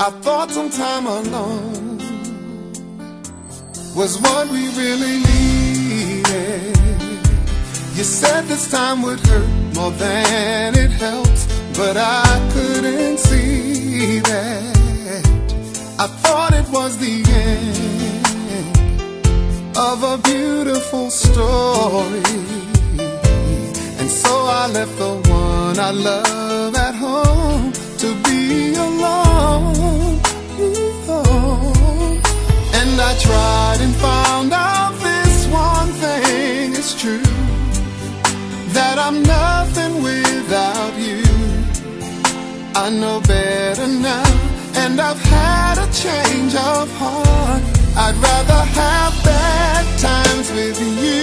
I thought some time alone was what we really needed. You said this time would hurt more than it helped, but I couldn't see that. I thought it was the end of a beautiful story. And so I left the one I love at home to be alone. And I tried and found out this one thing is true that I'm nothing without you. I know better now, and I've had a change of heart. I'd rather have bad times with you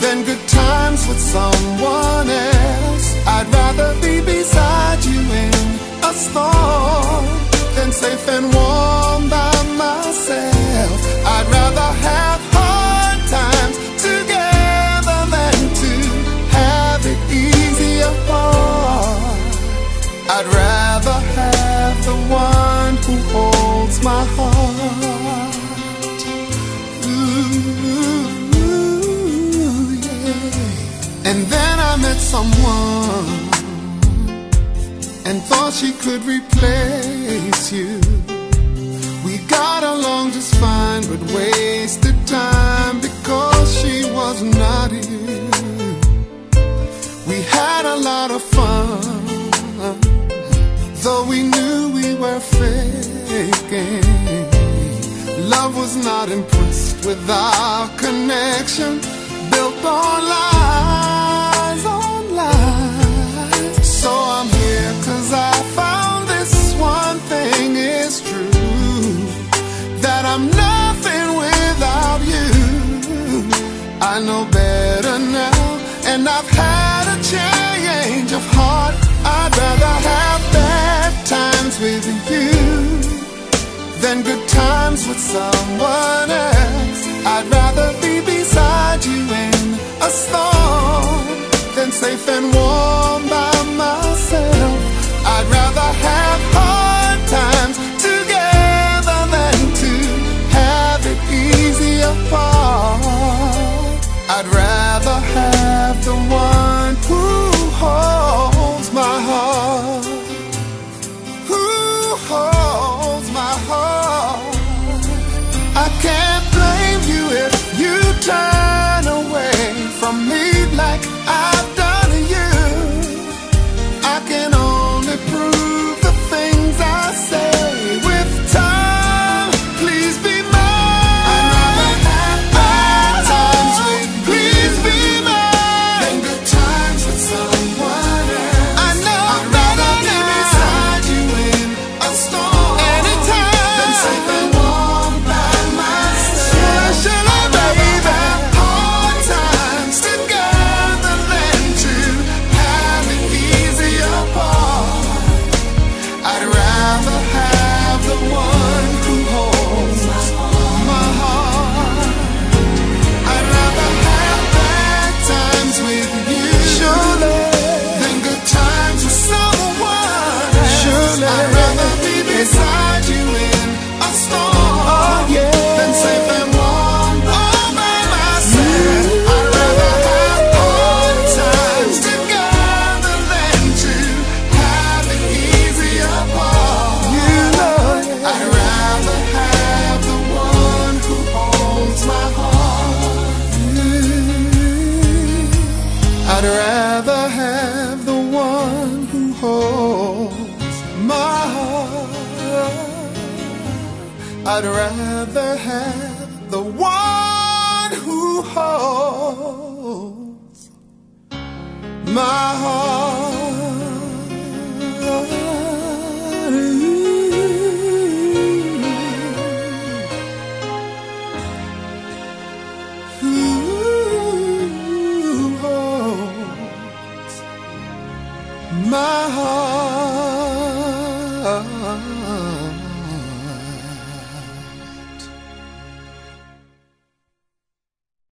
than good times with someone else. I'd rather be beside you in a storm than safe and warm by myself. I'd rather have hard times together than to have it easy apart. I'd rather have the one who holds my heart. Ooh, yeah. And then I met someone and thought she could replace you. We had a lot of fun, though we knew we were faking. Love was not impressed with our connection, built on lies, on lies. So I'm here cause I found this one thing is true that I'm nothing without you. I know better now, and I've had change of heart. I'd rather have bad times with you than good times with someone else. I'd rather be beside you in a storm than safe and warm by myself. I'd rather have I'd rather have the one who holds my heart. I'd rather have the one who holds heart.